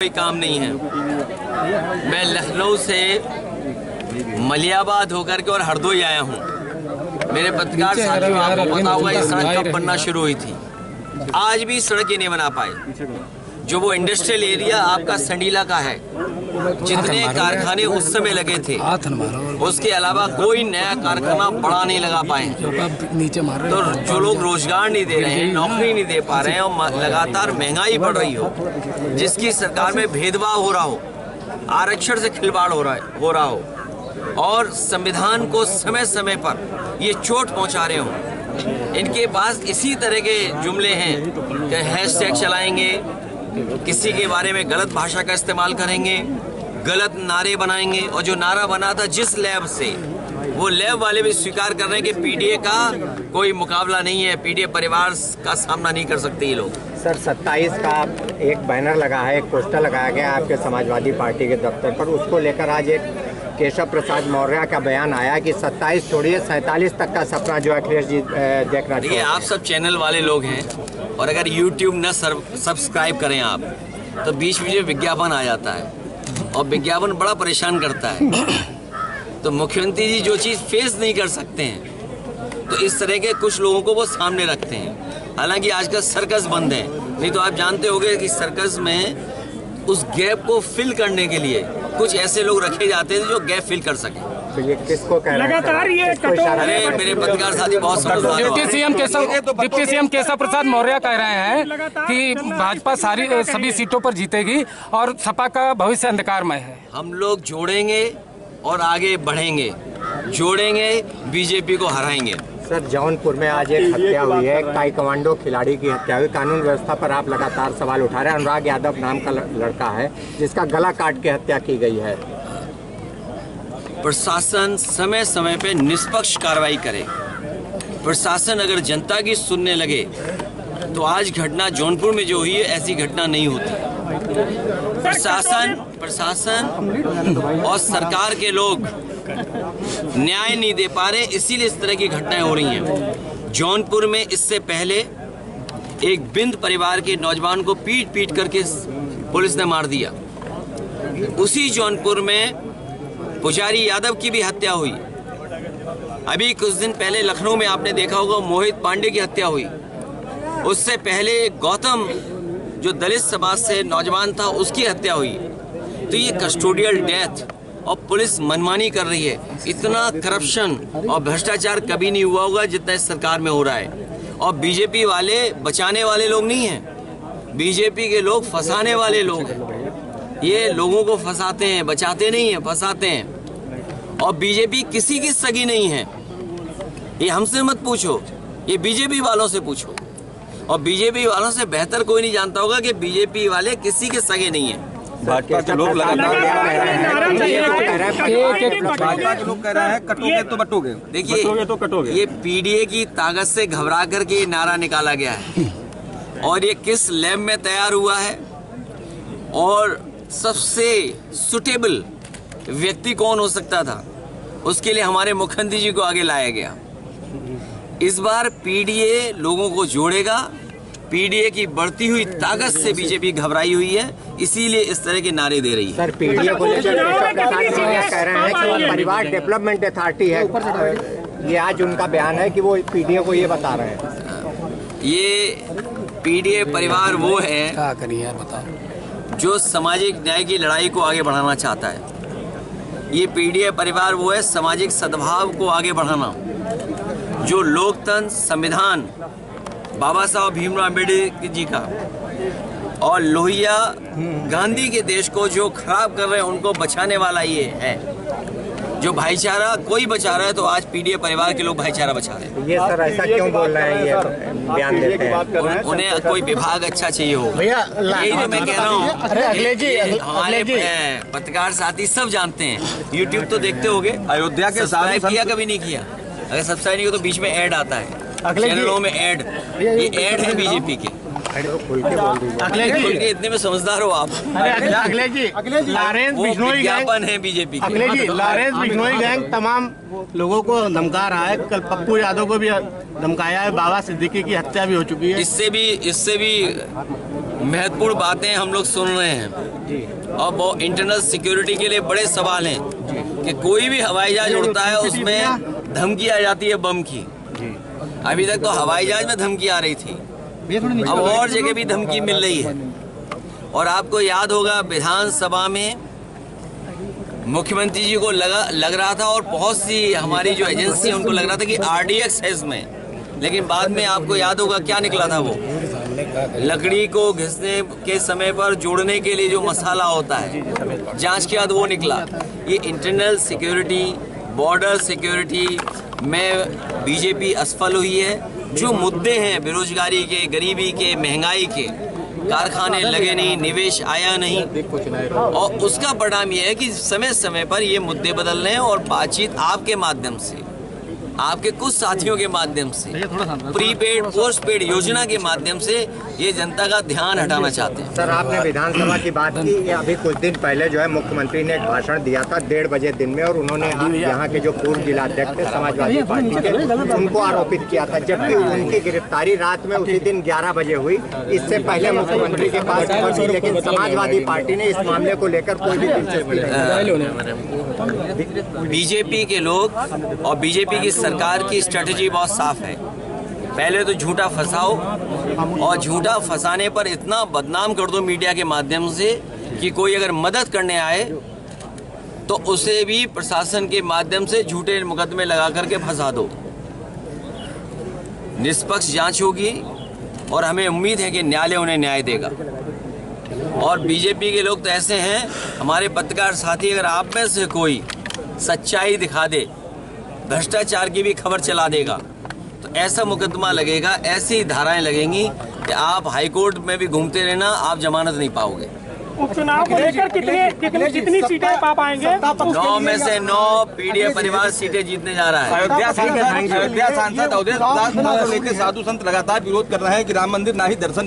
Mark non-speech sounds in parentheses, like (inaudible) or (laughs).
कोई काम नहीं है। मैं लखनऊ से मलियाबाद होकर के और हरदोई आया हूँ। मेरे पत्रकार साथियों आपको पता होगा ये सड़क कब बनना शुरू हुई थी। आज भी सड़क ही नहीं बना पाए। जो वो इंडस्ट्रियल एरिया आपका संडीला का है, जितने कारखाने उस समय लगे थे, उसके अलावा कोई नया कारखाना बड़ा नहीं लगा पाए। नीचे तो जो लोग रोज़गार नहीं दे रहे हैं, नौकरी नहीं दे पा रहे हैं, और लगातार महँगाई बढ़ रही हो, जिसकी सरकार में भेदभाव हो रहा हो, आरक्षण से खिलवाड़ हो रहा, है हो रहा हो, और संविधान को समय समय पर ये चोट पहुँचा रहे हो। इनके पास इसी तरह के जुमले हैं कि हैशटैग चलाएँगे किसी के बारे में गलत भाषा का इस्तेमाल करेंगे गलत नारे बनाएँगे और जो नारा बना था जिस लैब से वो लैब वाले भी स्वीकार कर रहे हैं कि पीडीए का कोई मुकाबला नहीं है पीडीए परिवार का सामना नहीं कर सकते ये लोग। सर 27 का एक बैनर लगा है एक पोस्टर लगाया गया आपके समाजवादी पार्टी के दफ्तर पर। उसको लेकर आज एक केशव प्रसाद मौर्य का बयान आया कि 27 छोड़िए सैतालीस तक का सपना जो अखिलेश जी देखना देखिए आप सब चैनल वाले लोग हैं और अगर यूट्यूब न सब्सक्राइब करें आप तो बीच बीच में विज्ञापन आ जाता है, और विज्ञापन बड़ा परेशान करता है। तो मुख्यमंत्री जी जो चीज़ फेस नहीं कर सकते हैं तो इस तरह के कुछ लोगों को वो सामने रखते हैं। हालाँकि आजकल सर्कस बंद है, नहीं तो आप जानते होंगे कि सर्कस में उस गैप को फिल करने के लिए कुछ ऐसे लोग रखे जाते हैं जो गैप फिल कर सके। तो ये किसको कह लगातार ये अरे मेरे पत्रकार साथी बहुत समझदार हो। Deputy CM Keshav deputy CM Keshav Prasad Maurya कह रहे हैं कि भाजपा सारी सभी सीटों पर जीतेगी और सपा का भविष्य अंधकारमय है। हम लोग जोड़ेंगे और आगे बढ़ेंगे। जोड़ेंगे बीजेपी को हराएँगे। सर, जौनपुर में आज एक हत्या हुई है। ताई कमांडो खिलाड़ी की हत्या हुई। कानून व्यवस्था पर आप लगातार सवाल उठा रहे हैं। अनुराग यादव नाम का लड़का है, जिसका गला काट के हत्या की गई है। प्रशासन समय समय पे निष्पक्ष कार्रवाई करे। प्रशासन अगर जनता की सुनने लगे तो आज घटना जौनपुर में जो हुई है, ऐसी घटना नहीं होती। प्रशासन प्रशासन और सरकार के लोग न्याय नहीं दे पा रहे, इसीलिए इस तरह की घटनाएँ हो रही हैं। जौनपुर में इससे पहले एक बिंद परिवार के नौजवान को पीट पीट करके पुलिस ने मार दिया। उसी जौनपुर में पुजारी यादव की भी हत्या हुई। अभी कुछ दिन पहले लखनऊ में आपने देखा होगा, मोहित पांडे की हत्या हुई। उससे पहले गौतम जो दलित समाज से नौजवान था, उसकी हत्या हुई। तो ये कस्टोडियल डेथ और पुलिस मनमानी कर रही है। इतना करप्शन और भ्रष्टाचार कभी नहीं हुआ होगा जितना इस सरकार में हो रहा है। और बीजेपी वाले बचाने वाले लोग नहीं हैं। बीजेपी के लोग फंसाने वाले लोग हैं। ये लोगों को फंसाते हैं, बचाते नहीं हैं, फंसाते हैं। और बीजेपी किसी की सगी नहीं है। ये हमसे मत पूछो, ये बीजेपी वालों से पूछो। और बीजेपी वालों से बेहतर कोई नहीं जानता होगा कि बीजेपी वाले किसी के सगे नहीं है। भाजपा के लोग भाजपा के लोग कह रहे कटोगे तो बटोगे। देखिए तो कटोगे। ये पीडीए की ताकत से घबरा करके ये नारा निकाला गया है। और ये किस लैब में तैयार हुआ है? और सबसे सुटेबल व्यक्ति कौन हो सकता था? उसके लिए हमारे मुख्यमंत्री जी को आगे लाया गया। इस बार पीडीए लोगों को जोड़ेगा। पीडीए की बढ़ती हुई ताकत से बीजेपी घबराई हुई है इसीलिए इस तरह के नारे दे रही है। सर पीडीए को लेकर कह रहे हैं कि परिवार डेवलपमेंट अथॉरिटी है। ये आज उनका बयान है कि वो पीडीए को ये बता रहे हैं। ये पीडीए परिवार वो है क्या करिए बताओ। जो सामाजिक न्याय की लड़ाई को आगे बढ़ाना चाहता है। ये पीडीए परिवार वो है सामाजिक सद्भाव को आगे बढ़ाना। जो लोकतंत्र संविधान बाबा साहब भीमराव अंबेडकर जी का और लोहिया गांधी के देश को जो खराब कर रहे हैं उनको बचाने वाला ये है। जो भाईचारा कोई बचा रहा है तो आज पीडीए परिवार के लोग भाईचारा बचा रहे हैं। ये सर ऐसा क्यों बोल रहे हैं ये बयान देते हैं? उन, उन्हें कोई विभाग अच्छा चाहिए होगा यही तो मैं कह रहा हूँ। हमारे पत्रकार साथी सब जानते हैं। यूट्यूब तो देखते होगे। अयोध्या के सब्सक्राइब किया कभी नहीं किया। अगर सब्सक्राइब नहीं हो तो बीच में ऐड आता है। चैनलों में ऐड ये ऐड है बीजेपी के। जी इतने में समझदार हो आप। अखिलेश जी लारेंस वो बिश्नोई गैंग है बीजेपी के। अखिलेश जी (laughs) लारेंस बिश्नोई गैंग तमाम लोगों को धमका रहा है। कल पप्पू यादव को भी धमकाया है। बाबा सिद्दीकी की हत्या भी हो चुकी है। इससे भी इससे भी महत्वपूर्ण बातें हम लोग सुन रहे हैं। और वो इंटरनल सिक्योरिटी के लिए बड़े सवाल हैं कि कोई भी हवाई जहाज़ उड़ता है उसमें धमकी आ जाती है बम की। अभी तक तो हवाई जहाज़ में धमकी आ रही थी। अब और जगह भी धमकी मिल रही है। और आपको याद होगा विधानसभा में मुख्यमंत्री जी को लगा लग रहा था और बहुत सी हमारी जो एजेंसी है उनको लग रहा था कि आरडीएक्स है इसमें। लेकिन बाद में आपको याद होगा क्या निकला था वो? लकड़ी को घिसने के समय पर जोड़ने के लिए जो मसाला होता है जाँच के बाद वो निकला। ये इंटरनल सिक्योरिटी बॉर्डर सिक्योरिटी में बीजेपी असफल हुई है। जो मुद्दे हैं बेरोजगारी के, गरीबी के, महँगाई के, कारखाने लगे नहीं, निवेश आया नहीं। और उसका परिणाम यह है कि समय समय पर ये मुद्दे बदल रहे हैं और बातचीत आपके माध्यम से। आपके कुछ साथियों के माध्यम से प्रीपेड पोस्ट पेड योजना के माध्यम से ये जनता का ध्यान हटाना चाहते हैं। सर आपने विधानसभा की बात की ये अभी कुछ दिन पहले जो है मुख्यमंत्री ने एक भाषण दिया था डेढ़ बजे दिन में और उन्होंने यहाँ के जो पूर्व जिलाध्यक्ष थे समाजवादी पार्टी के उनको आरोपित किया था जबकि उनकी गिरफ्तारी रात में उसी दिन 11 बजे हुई। इससे पहले मुख्यमंत्री के पास थी लेकिन समाजवादी पार्टी ने इस मामले को लेकर कोई भी दिलचस्पी नहीं बीजेपी के लोग और बीजेपी की सरकार की स्ट्रेटजी बहुत साफ़ है। पहले तो झूठा फंसाओ और झूठा फंसाने पर इतना बदनाम कर दो मीडिया के माध्यम से कि कोई अगर मदद करने आए तो उसे भी प्रशासन के माध्यम से झूठे मुकदमे लगा करके फंसा दो। निष्पक्ष जाँच होगी और हमें उम्मीद है कि न्यायालय उन्हें न्याय देगा। और बीजेपी के लोग तो ऐसे हैं, हमारे पत्रकार साथी, अगर आप में से कोई सच्चाई दिखा दे भ्रष्टाचार की भी खबर चला देगा। तो ऐसा मुकदमा लगेगा ऐसी धाराएँ लगेंगी कि आप हाईकोर्ट में भी घूमते रहना आप जमानत नहीं पाओगे। उपचुनाव को लेकर कितने कितनी कितनी सीटें पा पाएँगे नौ में से नौ पीडीए परिवार सीटें जीतने जा रहा है। अयोध्या सांसद अयोध्या सांसद अवधेश प्रसाद को लेकर साधु संत लगातार विरोध कर रहे हैं कि राम मंदिर ना ही दर्शन